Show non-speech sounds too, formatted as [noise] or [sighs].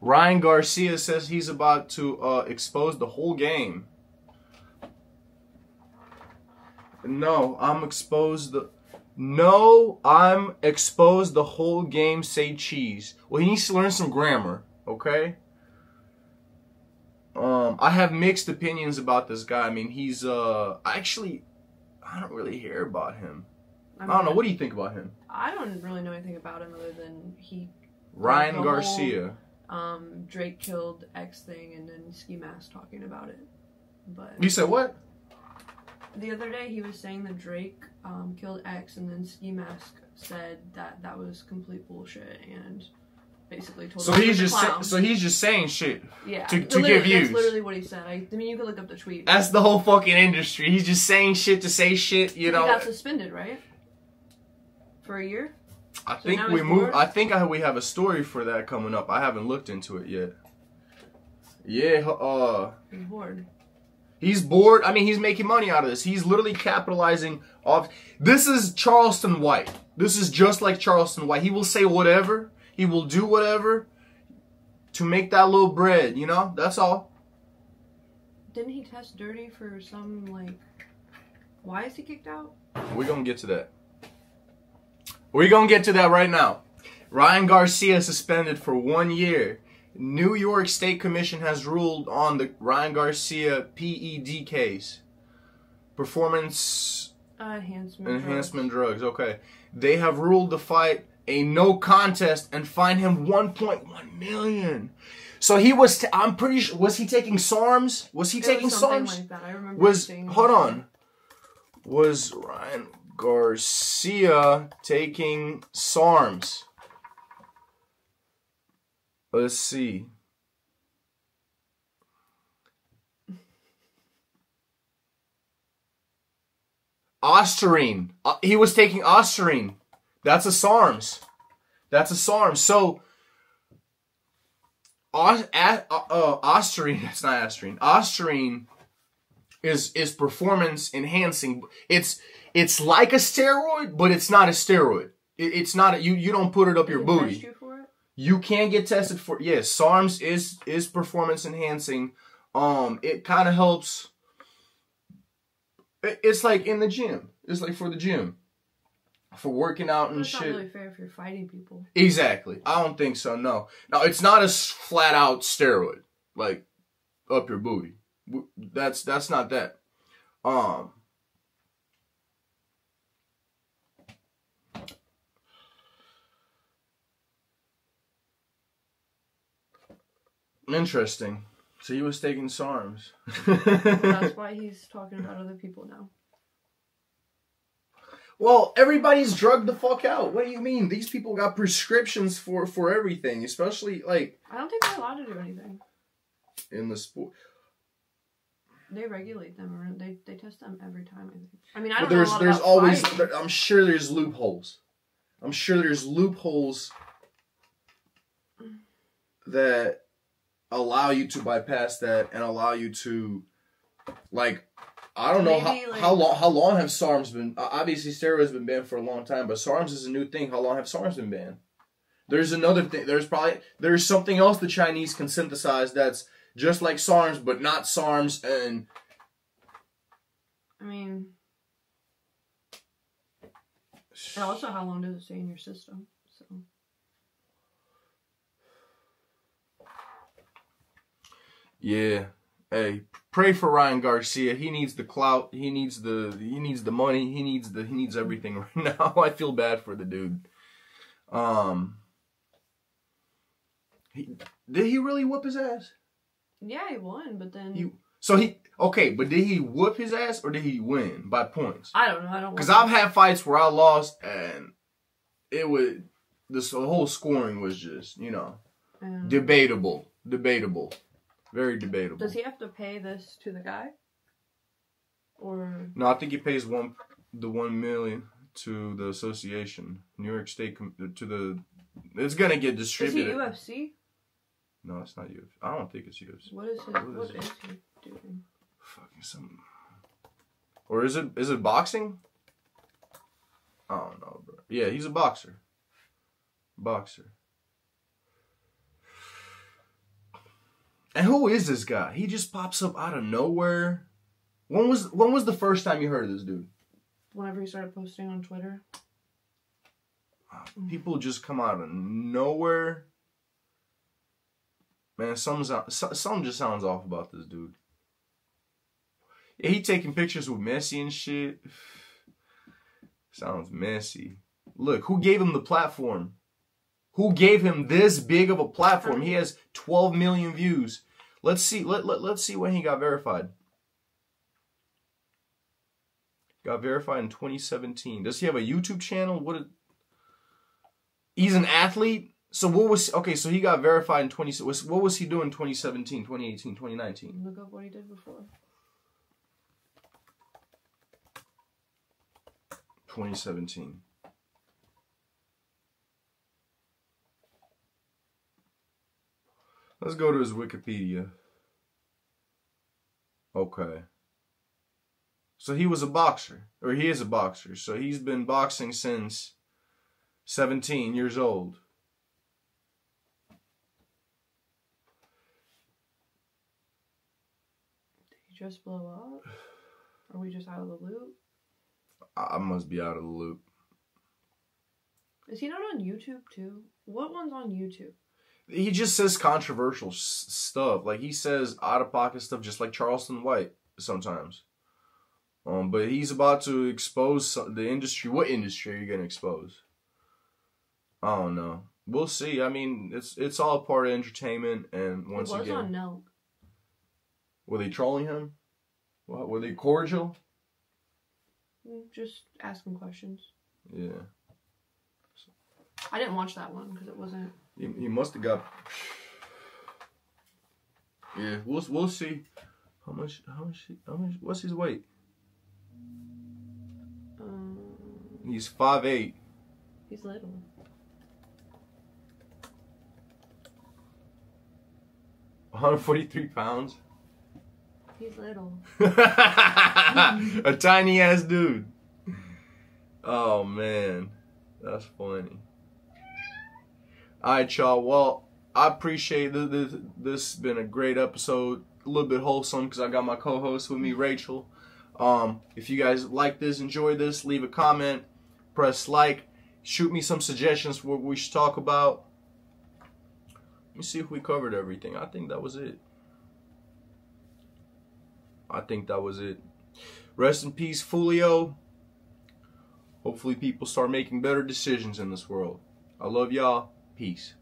Ryan Garcia says he's about to uh, expose the whole game. No, I'm exposed the. No, I'm exposed the whole game. Say cheese. Well, he needs to learn some grammar. Okay. Um, I have mixed opinions about this guy. I mean, he's uh, actually, I don't really hear about him. I don't know. What do you think about him? I don't really know anything about him other than he Ryan Garcia. Um Drake killed X thing and then Ski Mask talking about it. But You said what? the other day he was saying that Drake um, killed X and then Ski Mask said that that was complete bullshit and basically told So he's just sa- so he's just saying shit. yeah to- to views. That's literally what he said. I, I mean you could look up the tweet. That's the whole fucking industry. He's just saying shit to say shit. You know. he got suspended, right? For a year. I so think we move. I think I, we have a story for that coming up. I haven't looked into it yet. Yeah. Uh. He's bored. He's bored. I mean, he's making money out of this. He's literally capitalizing off. This is Charleston White. This is just like Charleston White. He will say whatever. He will do whatever to make that little bread. You know. That's all. Didn't he test dirty for some like? Why is he kicked out? We're gonna get to that. We're gonna get to that right now. Ryan Garcia suspended for one year. New York State Commission has ruled on the Ryan Garcia PED case. Performance Uh, enhancement. enhancement drugs. Okay. They have ruled the fight a no contest and fine him 1.1 million. So he was t- I'm pretty sure was he taking SARMs? Was he. It taking was SARMs? like that. I remember was hold on was ryan garcia taking sarms let's see Ostarine. Uh, he was taking Ostarine. That's a SARMs. That's a SARMs. So, Os, a, uh, uh, [laughs] that's not Ostarine. Ostarine is is performance enhancing. It's it's like a steroid, but it's not a steroid. It, it's not a, you you don't put it up your Did they test booty. you for it? You can get tested for yes. SARMs is is performance enhancing. Um, it kind of helps. it- It's like in the gym. It's like for the gym, for working out and That's not shit. really fair if you're fighting people. Exactly. I don't think so. No. No, it's not a flat out steroid like up your booty. That's that's not that. Um. Interesting. So he was taking SARMs. That's [laughs] why he's talking about other people now. Well, everybody's drugged the fuck out. What do you mean? These people got prescriptions for for everything, especially like I don't think they're allowed to do anything. in the sport. They regulate them or they, they test them every time. I think. I mean, I don't there's know there's always there- I'm sure there's loopholes. I'm sure there's loopholes that allow you to bypass that and allow you to like I don't know how, like- how long how long have SARMs been obviously steroids been banned for a long time but SARMs is a new thing how long have SARMs been banned there's another thing there's probably there's something else the Chinese can synthesize that's just like SARMs but not SARMs and I mean, and also how long does it stay in your system? So Yeah. Hey, pray for Ryan Garcia. He needs the clout. He needs the he needs the money. He needs the he needs everything [laughs] right now. I feel bad for the dude. Um he, did he really whoop his ass? Yeah, he won, but then He so he okay, but did he whoop his ass or did he win by points? I don't know. I don't. Because I've had fights where I lost and it was this the whole scoring was just you know. Um, debatable, debatable, very debatable. Does he have to pay this to the guy? Or No, I think he pays one the one million to the association, New York State to the. It's gonna get distributed. is he. UFC? No, it's not UFC. I don't think it's UFC. What is his? What What is is it? he doing? Fucking some. Or is it is it boxing? I don't know, bro. Yeah, he's a boxer. Boxer. And who is this guy? He just pops up out of nowhere. When was when was the first time you heard of this dude? Whenever he started posting on Twitter. People just come out of nowhere. Man, something's something just sounds off about this dude. Yeah, he taking pictures with Messi and shit. [sighs] Sounds messy. Look, who gave him the platform? Who gave him this big of a platform? He has 12 million views. Let's see. Let, let, let's see when he got verified. Got verified in 2017. Does he have a YouTube channel? What? Is, he's an athlete. So what was okay? So he got verified in 20. was- What was he doing? 2017, 2018, 2019. Look up what he did before. 2017. Let's go to his Wikipedia. Okay. So he was a boxer, or he is a boxer. So he's been boxing since 17 years old. Did he just blow up? Are we just out of the loop? I must be out of the loop. Is he not on YouTube too? What one's on YouTube? He just says controversial s- stuff. Like he says out of pocket stuff, just like Charleston White sometimes. Um, but he's about to expose some- the industry. What industry are you gonna expose? I don't know. We'll see. I mean, it's it's all part of entertainment. And once it was again, on Nelk. Were they trolling him? What, were they cordial? Mm, Just asking questions. Yeah. I didn't watch that one because it wasn't. He, he must have got. Yeah, we'll we'll see. How much? How much? How much? What's his weight? Um, He's five eight. he's little. One hundred forty three pounds. He's little. [laughs] A tiny ass dude. Oh man, that's funny. All right, y'all. Well, I appreciate this. This, this has been a great episode. A little bit wholesome because I got my co-host with me, Rachel. Um, if you guys like this, enjoy this, leave a comment, press like, shoot me some suggestions for what we should talk about. Let me see if we covered everything. I think that was it. I think that was it. Rest in peace, Foolio. Hopefully, people start making better decisions in this world. I love y'all. Peace.